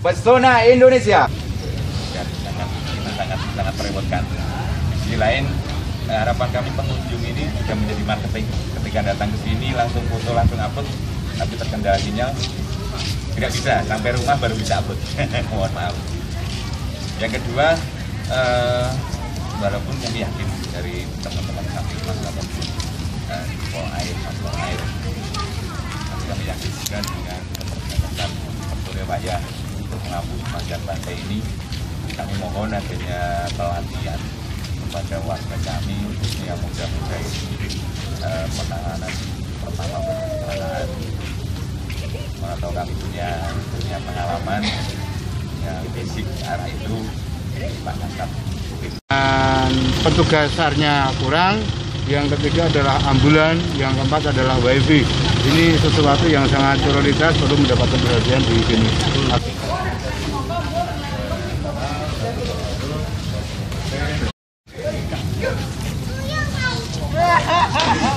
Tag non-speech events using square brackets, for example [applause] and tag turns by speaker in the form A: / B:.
A: Pesona Indonesia.
B: dan sangat kita sangat sangat merepotkan. Di sisi lain eh, harapan kami pengunjung ini juga menjadi marketing. Ketika datang ke sini langsung foto langsung upload, tapi terkendala sinyal tidak bisa sampai rumah baru bisa upload. [laughs] Mohon maaf. Yang kedua, eh, walaupun kami yakin dari teman-teman kami ataupun eh, pol air, pol air, kami yakin juga dengan keterbatasan Surabaya untuk menghapus sepanjang pantai ini kami mohon adanya pelatihan kepada warga kami khususnya muda-muda ini eh, penanganan pertama penanganan atau kami punya punya pengalaman yang basic arah itu Pak Kasab
C: dan petugas SAR-nya kurang. Yang ketiga adalah ambulan, yang keempat adalah wifi. Ini sesuatu yang sangat prioritas perlu mendapatkan perhatian di sini. Ha ha ha ha!